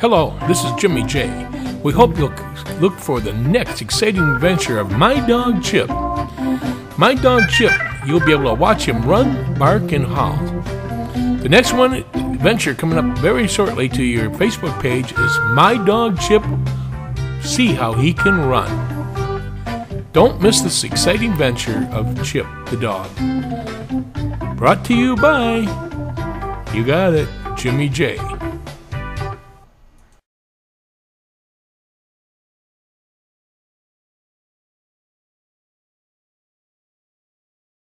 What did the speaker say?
Hello, this is Jimmy Jay. We hope you'll look for the next exciting adventure of my dog Chip. My dog Chip, you'll be able to watch him run, bark, and howl. The next one adventure coming up very shortly to your Facebook page is My Dog Chip. See how he can run. Don't miss this exciting venture of Chip the dog. Brought to you by, you got it, Jimmy Jay.